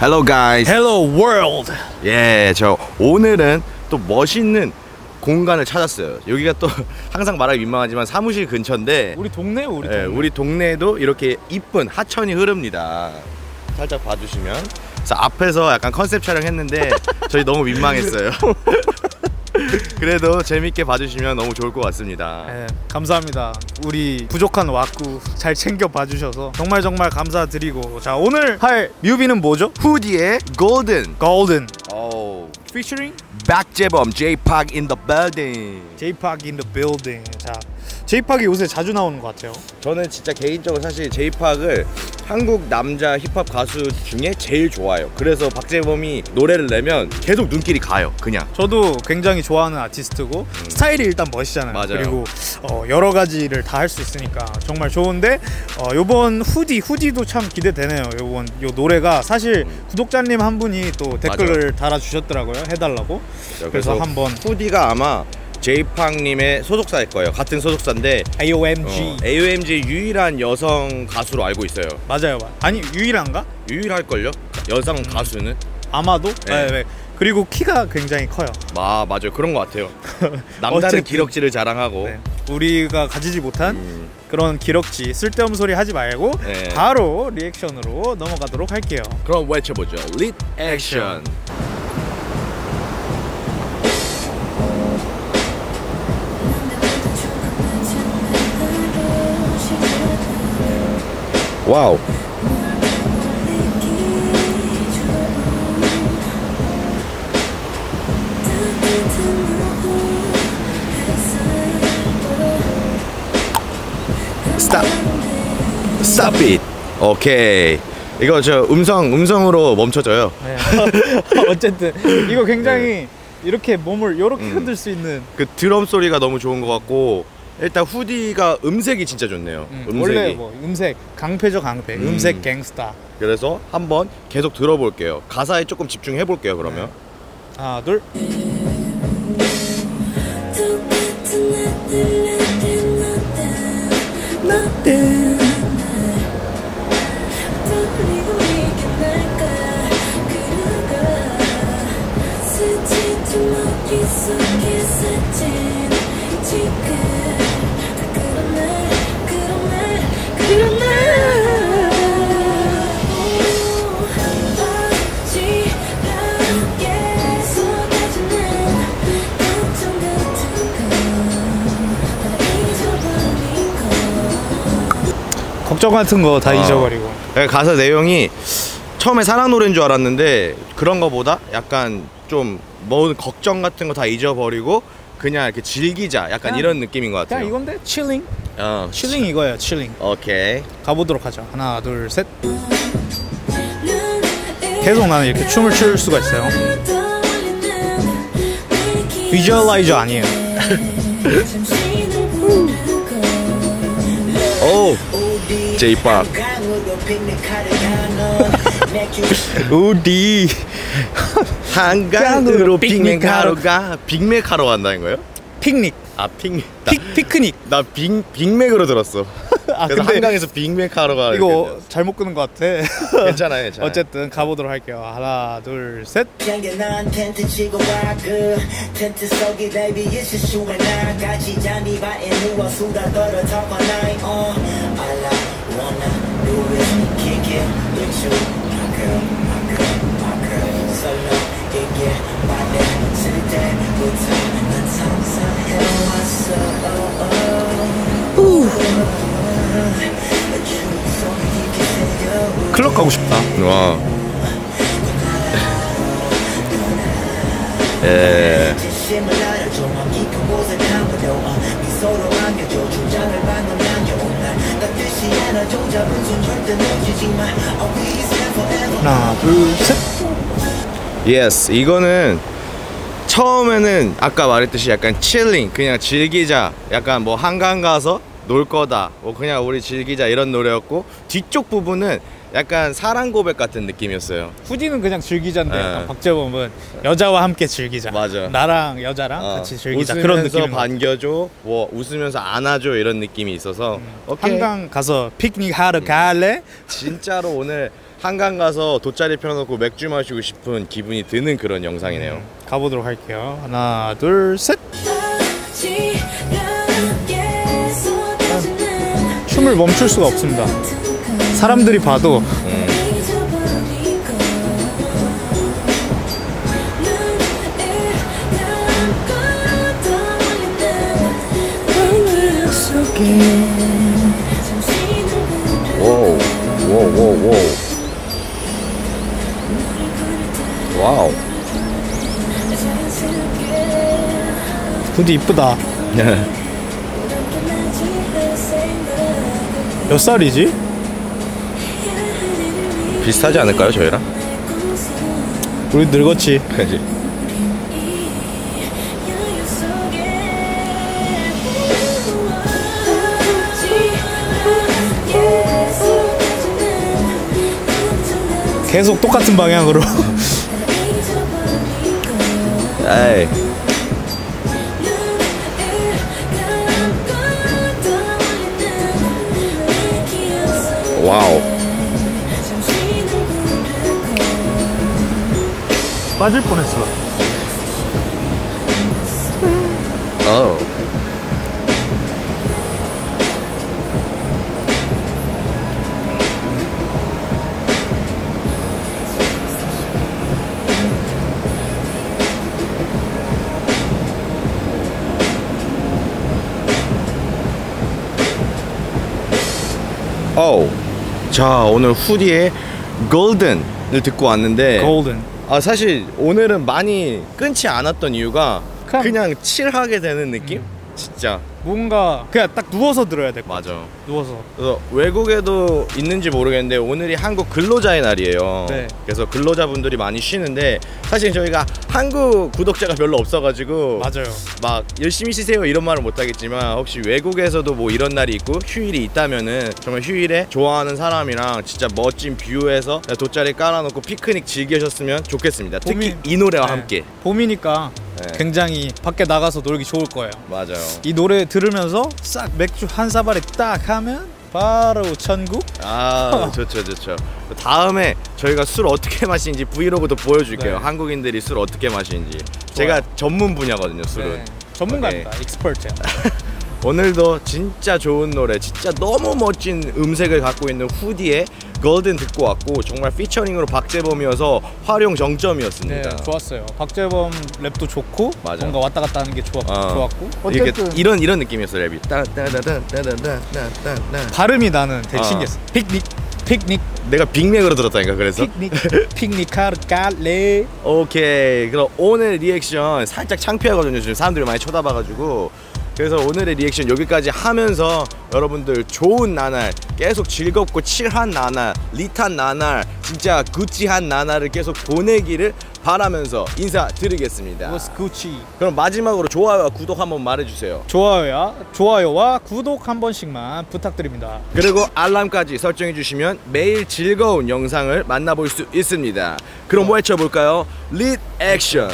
Hello guys. Hello world. 예, 저 오늘은 또 멋있는 공간을 찾았어요. 여기가 또 항상 말하기 민망하지만 사무실 근처인데 우리 동네 우리 예, 동네. 우리 동네에도 이렇게 이쁜 하천이 흐릅니다. 살짝 봐주시면 그래서 앞에서 약간 컨셉 촬영했는데 저희 너무 민망했어요. 그래도 재밌게 봐주시면 너무 좋을 것 같습니다. 네, 감사합니다. 우리 부족한 왁구 잘 챙겨 봐주셔서 정말 정말 감사드리고 자 오늘 할 뮤비는 뭐죠? 후디의 골든. Golden 오, featuring 박재범 J-Park in the building. J-Park in the building. 자 J-Park이 요새 자주 나오는 것 같아요. 저는 진짜 개인적으로 사실 제이팍을 한국 남자 힙합 가수 중에 제일 좋아요. 그래서 박재범이 노래를 내면 계속 눈길이 가요. 그냥. 저도 굉장히 좋아하는 아티스트고 스타일이 일단 멋있잖아요. 음. 맞아요. 그리고 어, 여러 가지를 다 할 수 있으니까 정말 좋은데 어, 요번 후디 후디도 참 기대되네요. 요번 요 노래가 사실 구독자님 한 분이 또 댓글을 달아주셨더라고요. 해달라고. 그래서 한번 후디가 아마 제이팍님의 소속사일 거예요. 같은 소속사인데 AOMG 어, AOMG 유일한 여성 가수로 알고 있어요. 맞아요. 아니 유일한가? 유일할 걸요? 여성 가수는? 아마도. 네. 네. 네. 그리고 키가 굉장히 커요. 아 맞아요 그런 것 같아요. 남다른. 기럭지를 자랑하고 네. 우리가 가지지 못한 음, 그런 기럭지 쓸데없는 소리 하지 말고 네. 바로 리액션으로 넘어가도록 할게요. 그럼 외쳐보죠. 릿 액션. Wow. Stop. Stop it. 오케이. 이거 저 음성 음성으로 멈춰져요. 네. 어쨌든 이거 굉장히 이렇게 몸을 이렇게 음. 흔들 수 있는 그 드럼 소리가 너무 좋은 것 같고 일단 후디가 음색이 진짜 좋네요. 음, 음색이. 원래 뭐 음색 강패죠 강패 음. 음. 색 갱스타 그래서 한번 계속 들어볼게요. 가사에 조금 집중해 볼게요. 그러면. 하나 둘 걱정 같은 거다 아. 잊어버리고. 네, 가사 내용이 처음에 사랑 노래인 줄 알았는데 그런 거보다 약간 좀뭐 걱정 같은 거 다 잊어버리고 그냥 이렇게 즐기자. 약간 그냥- 이런 느낌인 것 같아요. 그냥 이건데 칠링 어, 칠링 이거예요 칠링 오케이. 가보도록 하죠. 하나 둘 셋. 계속 나는 이렇게 춤을 출 수가 있어요. 비주얼라이저 아니에요. 오, 제이팍. 후디 한강으로 빅맥하러 가. 빅맥하러 간다는 거예요? picnic 아 빅. 픽 피크닉 나 빅, 빅맥으로 들었어. 아 그래서 근데 한강에서 빅맥 하러 가. 이거 잘못 끄는 것 같아. 괜찮아요, 괜찮아요. 어쨌든 가보도록 할게요. 하나 둘셋. 난 가고 싶다 와. 예. 하나 둘셋 yes. 이거는 처음에는 아까 말했듯이 약간 chilling 그냥 즐기자. 약간 뭐 한강 가서 놀 거다 뭐 그냥 우리 즐기자 이런 노래였고 뒤쪽 부분은 약간 사랑 고백 같은 느낌이었어요 후디는 그냥 즐기자인데 네. 약간 박재범은 여자와 함께 즐기자. 맞아. 나랑 여자랑 어, 같이 즐기자. 웃으면서 그런 같아. 반겨줘 뭐 웃으면서 안아줘 이런 느낌이 있어서 오케이 한강 가서 피크닉 하러 갈래? 진짜로 오늘 한강 가서 돗자리 펴놓고 맥주 마시고 싶은 기분이 드는 그런 영상이네요 가보도록 할게요. 하나, 둘, 셋. 춤을 멈출 수가 없습니다. 사람들이 봐도 와우 와우 이쁘다. 몇 살이지? 비슷하지 않을까요 저희랑? 우리 늙었지. 그지 계속 똑같은 방향으로. 에이 빠질 뻔했어. 어 어우 자 오늘 후디의 골든을 듣고 왔는데 골든. 아 사실 오늘은 많이 끊지 않았던 이유가 그냥- 그냥, 칠하게 되는 느낌? 진짜 뭔가 그냥 딱 누워서 들어야 될 것 같아. 맞아 누워서. 그래서 외국에도 있는지 모르겠는데 오늘이 한국 근로자의 날이에요 네. 그래서 근로자분들이 많이 쉬는데 사실 저희가 한국 구독자가 별로 없어가지고 맞아요. 막 열심히 쉬세요 이런 말은 못하겠지만 혹시 외국에서도 뭐 이런 날이 있고 휴일이 있다면은 정말 휴일에 좋아하는 사람이랑 진짜 멋진 뷰에서 돗자리 깔아놓고 피크닉 즐기셨으면 좋겠습니다 특히 봄이- 이 노래와 네. 함께 봄이니까 네. 굉장히 밖에 나가서 놀기 좋을 거예요. 맞아요 이 노래 들으면서 싹 맥주 한 사발에 딱 하면 바로 천국. 아 좋죠 좋죠 다음에 저희가 술 어떻게 마시는지 브이로그도 보여줄게요 네. 한국인들이 술 어떻게 마시는지 제가 전문 분야거든요 술은 네. 전문가입니다. 오케이. 익스퍼트야. 오늘도 진짜 좋은 노래 진짜 너무 멋진 음색을 갖고 있는 후디의 golden 듣고 왔고 정말 피처링으로 박재범이어서 화룡 네, 점정이었습니다 좋았어요. 박재범 랩도 좋고 맞아. 뭔가 왔다 갔다 하는 게 좋았, 어. 좋았고 이게 이런 이런 느낌이었어 랩이 발음이 나는 되게 어. 신기했어. picnic, picnic, 내가 빅맥으로 들었다니까 그래서 picnic, picnic 하러 갈래. 오케이 그럼 오늘 리액션 살짝 창피하거든요 지금 사람들이 많이 쳐다봐가지고 그래서 오늘의 리액션 여기까지 하면서 여러분들 좋은 나날 계속 즐겁고 chill한 나날 lit한 나날 진짜 Gucci한 나날을 계속 보내기를 바라면서 인사드리겠습니다 구치. 그럼 마지막으로 좋아요와 구독 한번 말해주세요 좋아요야, 좋아요와 구독 한 번씩만 부탁드립니다. 그리고 알람까지 설정해 주시면 매일 즐거운 영상을 만나볼 수 있습니다 그럼 뭐 외쳐볼까요? 릿 액션